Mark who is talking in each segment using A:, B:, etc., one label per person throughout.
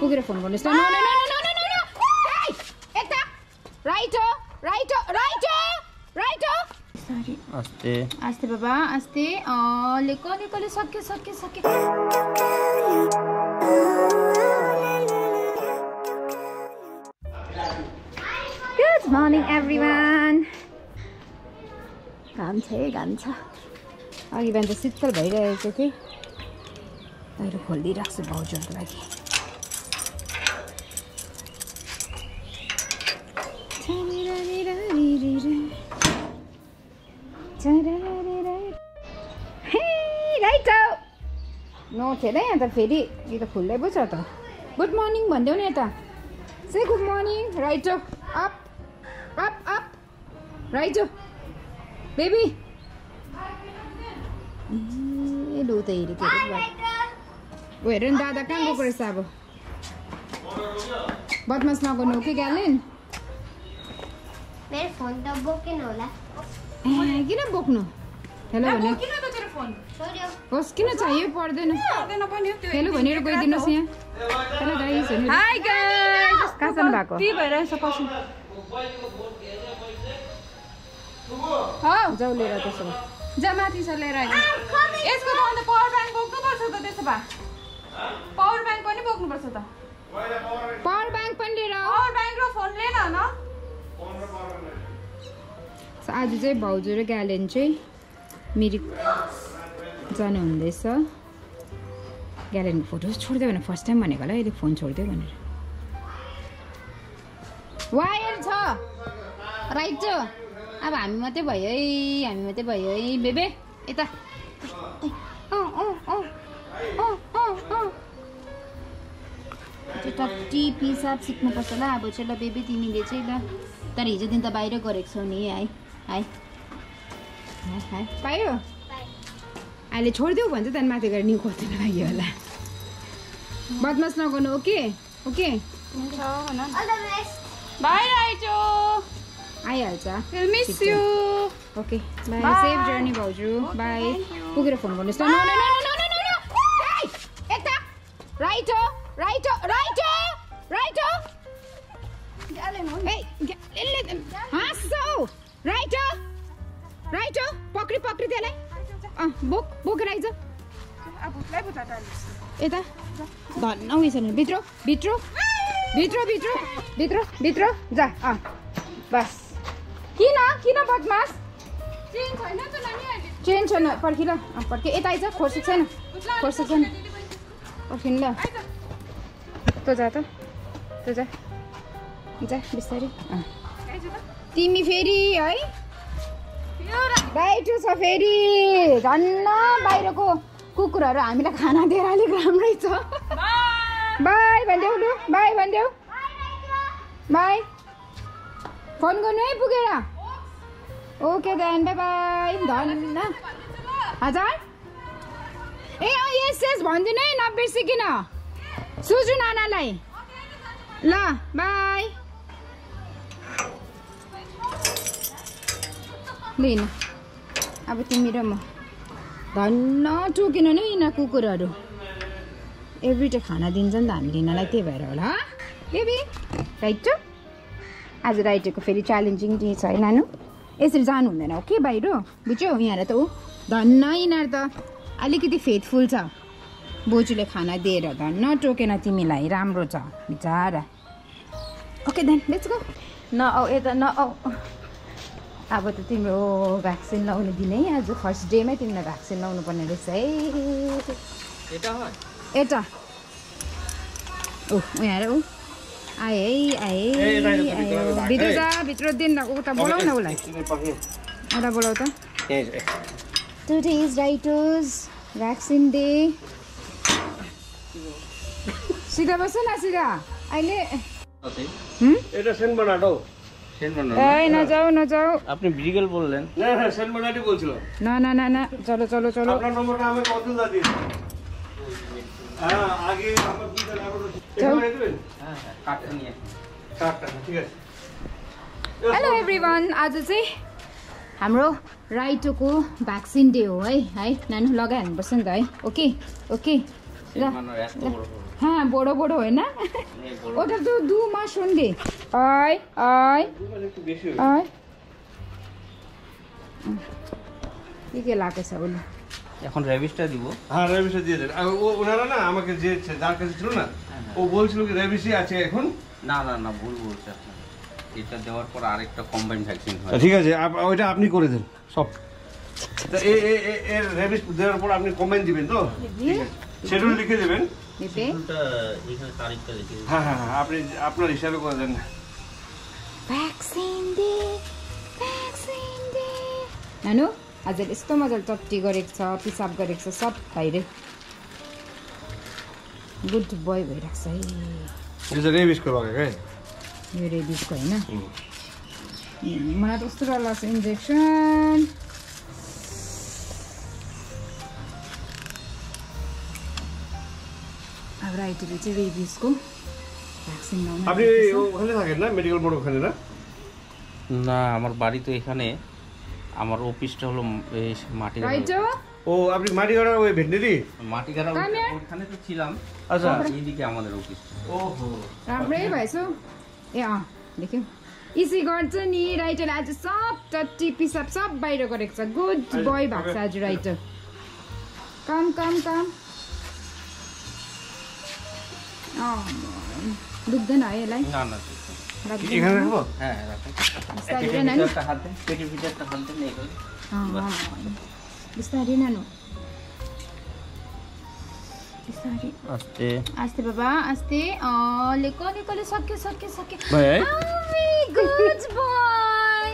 A: पुगेर फोन गर्नुहोस् न राइट हो राइट हो राइट हो राइट हो सरी
B: अस्ते
A: आस्ते बाबा आस्ते अँ, लेको लेकोले सक्यो सक्यो सक्यो गुड मर्निङ एभ्री वान घाम छ है घाम छ अघि बिहान त शीतल भइरहेको थिएँ बाहिर खोलिदिइरहेको छु भाउजूहरूको लागि नो थिएन यहाँ त फेरि यो त खुल्लै पो छ त गुड मर्निङ भनिदेऊ न यता से good morning right up up up right baby ए लु त हेरेको हेरेको ऊ हेर नि दादा कहाँ गएको रहेछ अब बदमास नगर्नु कि ग्यालेन
C: मेरो फोन त बोकेन होला
A: किन बोक्नु हेलो भने होस् किन चाहियो पर्दैन।
D: पर्दैन पनि त्यो
A: हेलो भनेर गइदिनुहोस् यहाँ। हेलो गाइस कहाँ जानु भएको।
D: के भइरहेछ पछि। हौ
A: जाउ लिएर त्यसो भए।
D: जा माथि छ लिएर यसको त अन्त पावर ब्याङ्क बोक्नुपर्छ त त्यसो भए। पावर ब्याङ्क पनि बोक्नुपर्छ त।
A: पावर ब्याङ्क पनि लिएर।
D: पावर ब्याङ्क र फोन लिएन न
A: आज चाहिँ भाउजू र ग्यालेन चाहिँ मिरिक जानु हुँदैछ ग्यालेनको फोटोज छोडिदियो भने फर्स्ट टाइम भनेको होला अहिले फोन छोडिदियो भनेर। वायर छ। राइट छ। अब हामी मात्रै भयो है हामी मात्रै भयो है बेबे यता। टट्टी पिसाब सिक्नुपर्छ ल अब चाहिँ ल बेबी तिमीले चाहिँ ल। तर हिजो दिन त बाहिर गरेको छौ नि है है, है। पायो? अहिले छोडिदेऊ भन्छ त्यहाँदेखि माथि गएर निउ खोज्नु लागि होला। बदमास नगर्नु ओके? ओके?
D: बाई राइटो
A: आइहाल्छ।
D: Miss
A: you okay.
D: Bye.
A: Safe journey भाउजू। बाई. पुगेर फोन गर्नुहोस् न राइट राइट हो राइट हो राइट हाँस्छौ। राइट राइट हो पक्री पक्री त्यसलाई अँ बोक बोकेर आइज। यता। धन्न उयो छैन भित्र भित्र भित्र भित्र भित्र भित्र। जा अँ बस। किन किन बदमास?
D: चेन छैन
A: पर्खि ल पर्खि यता आइज खोर्सेको छैन। खोर्सेको छैन। पर्खिनु ल। तँ जा त। तँ जा। जा बिस्तारै। तिमी फेरि है बाहिर छ फेरि। झन्न बाहिरको कुकुरहरू हामीलाई खाना दिएर अलिक राम्रै छ। बाई भनिदेऊ लु। बाई भनिदेऊ। बाई। फोन गर्नु है पुगेर। Okay then bye bye. धन्न। हजुर। ए यस यस भनिदिनु है नबिर्सिकन। सुजु नानालाई। ल बाई। लिन अब तिमी र म धन्न टोकेन नि यिनीहरू कुकुरहरू एभ्री डे खाना दिन्छ नि त हामीले यिनीहरूलाई त्यही भएर होला बेबी राइट आज राइटको फेरि च्यालेन्जिङ डे छ है नानु यसरी जानु हुँदैन ओके बाहिर बुझ्यौ यहाँहरू त ऊ धन्न यिनीहरू त अलिकति फेथफुल छ बोजूले खाना दिएर धन्न टोकेन तिमीलाई राम्रो छ बिचारा ओके देन लेट्स गो न औ यता न औ अब त तिम्रो भ्याक्सिन लाउने दिन है आज फर्स्ट डेमै तिमीलाई भ्याक्सिन लाउनु पर्ने रहेछ है। यता ऊ यहाँ ऊ आए है आए आयो भित्र जा भित्र दिन उता बोलाउ न उसलाई। उता बोलाउ त। टुडे इज राइटोज भ्याक्सिन डे सिधा बस न सिधा। अहिले हुँ?
E: এটা সেন্ট বার্নার্ডো
A: ए नजाऊ नजाऊ
B: আপনি বিরিগেল বললেন
E: না হ্যাঁ সেন্ট বার্নার্ডই বলছিলাম
A: न न न न चलो चलो चलो
E: আপনার নম্বরটা আমাকে অতুল দা দিয়েছে হ্যাঁ আগে আমার দুইটা নাম্বার এখানে দেবেন
B: কাঠটা নিয়ে
E: কার্ডটা ঠিক আছে
A: हेलो एभ्री वान आज चाहिँ हाम्रो राइटोको भ्याक्सिन डे हो है है नानु लगाइहाल्नुपर्छ नि त है ओके ओके ल
B: মানো এত বড় বড়।
A: হ্যাঁ বড় বড় হয় না ওটা তো দু মাস সঙ্গে আয় আয় আয় লাগেছে
B: এখন দিব।
E: হ্যাঁ দিয়ে দেন। ও ওনারা না আমাকে যে যার কাছে ছিল না হ্যাঁ, হ্যাঁ। ও বলছিল কি আছে এখন?
B: না না না ভুল বলছে এটা দেওয়ার পর আরেকটা কম্বাইন ভ্যাকসিন হয়।
E: আচ্ছা, ঠিক আছে ওইটা আপনি করে দেন সব। এর র্যাবিশ দেওয়ার পর আপনি কম্বাইন দিবেন তো? শেডিউল লিখে দেবেন।
B: এখানে তারিখটা লিখে
E: হ্যাঁ হ্যাঁ হ্যাঁ আপনি আপনার হিসাবে করে দেন।
A: না नानु दे, यस्तो मजाले चट्टी गरेको छ पिसाब गरेको छ सब खाइरे गुड बोय भइरहेको छ है।
E: रेबिसको
A: यो रेबिसको होइन? मलाई त कस्तो डर लाग्छ इन्जेक्सन अब राइटले चाहिँ रेबिसको भ्याक्सिन
E: मेडिकल बोर्डको खनेर না মেডিকেল বোর্ড ওখানে না
B: না আমার বাড়ি তো এখানে আমার অফিসটা হলো এই মাটির
A: রাইট
E: ও আপনি মাটিগাড়ার ওই ভেন্ডেরি
B: মাটিগাড়া
A: Come here.
B: ওখানে তো ছিলাম
E: আচ্ছা
B: এইদিকে আমাদের অফিস
E: ওহো
A: राम्रै भएछ हौ। ए अँ देख्यौ इसी गर्छ नि राइटर आज सब टट्टी पिसाब सब बाहिर गरेको छ गुड बोय भएको छ आज राइटर काम काम काम अँ, दुख्दैन है यसलाई
B: না না ঠিক আছে।
A: राख्दैन?
E: এখানে রাখবো
B: হ্যাঁ হ্যাঁ রাখুন
A: बिस्तारै
B: পেটের
A: नानु
B: ভিতরটা হাত দেন পেটের ভিতরটা হাত দেন এইভাবে
A: अँ, अँ, अँ। बिस्तारै नानु बिस्तारै
B: আস্তে
A: आस्ते बाबा आस्ते अँ, लेको लेकोले सक्यो सक्यो सक्यो
E: भाइ है
A: good boy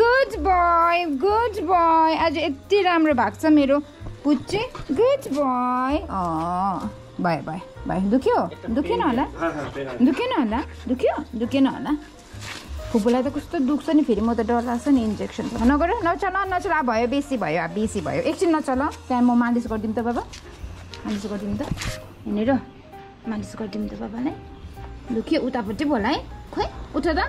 A: good boy good boy आज यति राम्रो भएको छ मेरो पुच्चे गुड बोय अँ भयो भयो भयो दुख्यो? दुखेन होला? दुखेन होला? दुख्यो? दुखेन होला? फुपूलाई त कस्तो दुख्छ नि फेरि म त डर लाग्छ नि इन्जेक्सन नगर नचल नचल। अब भयो बेसी भयो अब बेसी भयो। एकछिन नचल त्यहाँ म मालिस गरिदिउँ त बाबा। मालिस गरिदिउँ त। यहाँनिर मालिस गरिदिउँ त बाबालाई। दुख्यो? उतापट्टि पो होला है। खोइ उठ त।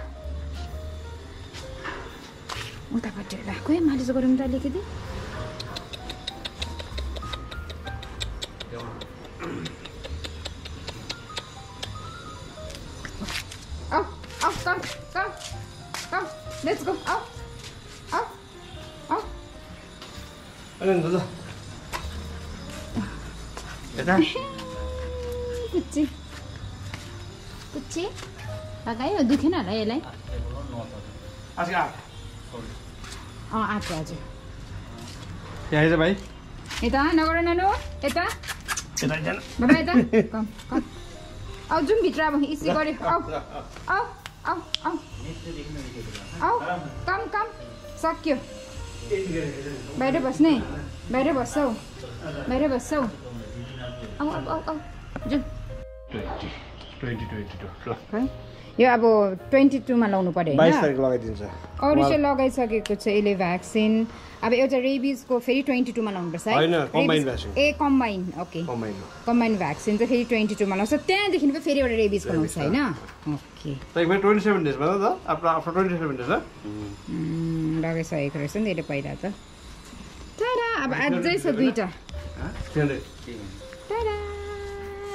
A: उतापट्टि होला। खोइ मालिस गरौँ त अलिकति। Let's go. Up. Up. Up.
E: Alin, dada.
B: Dada.
A: कुच्ची कुच्ची लगायो दुखेन होला यसलाई यता नगर नानु यता इसी आऊ आऊ आऊ कम कम सक्यो बाहिर बस्ने बाहिर बस्छौ बाहिर बस्छौ आऊ आऊ आऊ आऊ जाउँ
E: ट्वेन्टी ट्वेन्टी टू ल
A: है यो अब ट्वेन्टी टूमा लाउनु पऱ्यो अरू चाहिँ लगाइसकेको छ यसले भ्याक्सिन अब एउटा रेबिजको फेरि ट्वेन्टी टूमा लाउनुपर्छ. ए कम्बाइन ओके कम्बाइन भ्याक्सिन चाहिँ फेरि ट्वेन्टी टूमा लाउँछ। त्यहाँदेखि पो फेरि एउटा रेबिजको लाउँछ होइन? ओके लगाइसकेको रहेछ नि त्यसले पहिला त। तर अब अझै छ दुइटा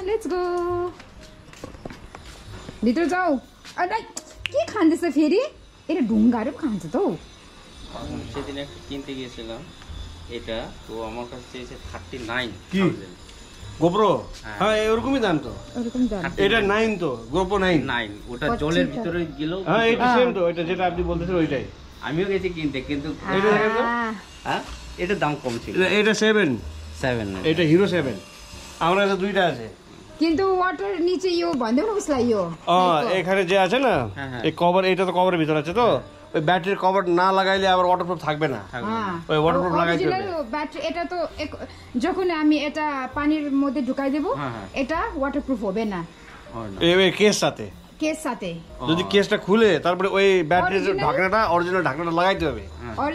A: लेट्स गो भित्र जाऊ अरे के खाँदैछ फेरि यसले ढुङ्गाहरू पो खान्छ त हौ
B: সেদিন একটা কিনতে গিয়েছিলাম এটা তো আমার কাছে চেয়েছে থার্টি নাইন
E: কি? গোপ্রো
B: হ্যাঁ।
E: হ্যাঁ এরকমই দাম তো
A: ওরকম দাম
E: এটা নাইন তো গোপ্রো নাইন
B: নাইন ওটা
A: পঁচিশ
B: জলের
A: টাকা।
B: ভিতরে গেলেও
E: হ্যাঁ এটা সেম তো এটা যেটা আপনি বলতেছেন ওইটাই
B: আমিও গেছি কিনতে কিন্তু
E: এটা দেখেন তো?
A: আহ,
B: হ্যাঁ এটার দাম কম ছিল
E: এটা- এটা সেভেন
B: সেভেন
E: এটা হিরো সেভেন আমার কাছে দুইটা আছে
A: কিন্তু ওয়াটার নিচে ইও বান্ধে বসলা
E: ইও এখানে যে আছে না এই কভার এটা তো কভারের ভিতর আছে তো? ওই ব্যাটারির কভার না লাগাইলে আবার ওয়াটারপ্রুফ থাকবে না। হ্যাঁ। ওই ওয়াটারপ্রুফ লাগাইতে
A: ব্যাটারি এটা তো যখন আমি এটা পানির মধ্যে ঢুকাই দেব এটা ওয়াটারপ্রুফ হবে না।
E: এই কেস সাথে?
A: কেস সাথে।
E: যদি কেসটা খুলে তারপরে ওই ব্যাটারির ঢাকনাটা অরিজিনাল ঢাকনাটা লাগাইতে হবে।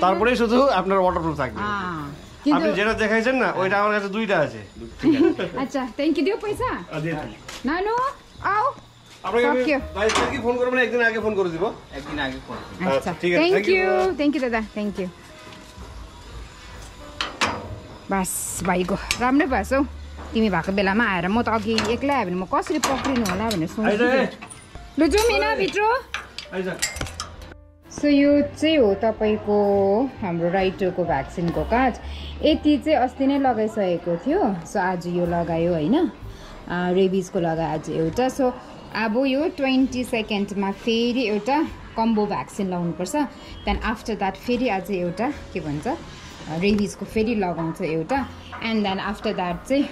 E: তারপরেই শুধু আপনার ওয়াটারপ্রুফ থাকবে।
A: হ্যাঁ।
E: আপনি যেটা দেখাইছেন না ওইটা আমার কাছে দুইটা আছে
A: আচ্ছা থ্যাংক ইউ দিও পয়সা নানু আও
E: আপনাকে আমি
A: सक्यो।
E: বাইশ তারিখে ফোন করবো না একদিন আগে ফোন করে দিব
B: একদিন আগে করে দিন।
A: আচ্ছা
E: আচ্ছা, ঠিক আছে,
A: থ্যাংক
E: thank you,
A: ইউ
E: দাদা।
A: থ্যাংক ইউ दादा थ्याङ्क यू बास भइगयो राम्रै भएछ हौ तिमी भएको बेलामा आएर म त अघि एक्लै आयो भने म कसरी पक्रिनु होला भनेर
E: आइज
A: सोच्छु
E: है।
A: लु जाउँ मिना भित्र
E: आइज
A: सो यो चाहिँ हो तपाईँको हाम्रो राइटरको भ्याक्सिनको कार्ड यति चाहिँ अस्ति नै लगाइसकेको थियो। सो आज यो लगायो होइन। रेबिजको लगायो आज एउटा। सो अब यो ट्वेन्टी सेकेन्डमा फेरि एउटा कम्बो भ्याक्सिन लगाउनुपर्छ त्यहाँदेखि आफ्टर द्याट फेरि आज एउटा के भन्छ? रेबिजको फेरि लगाउँछ एउटा। एन्ड देन आफ्टर द्याट चाहिँ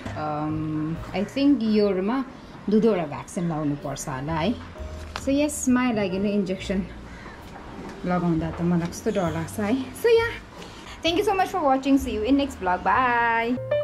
A: आई थिङ्क योमा दुई दुईवटा भ्याक्सिन लगाउनु पर्छ होला है। सो यस माया लागि नै इन्जेक्सन लगाउँदा त मलाई कस्तो डर लाग्छ है so yeah thank you so much for watching see you in next blog bye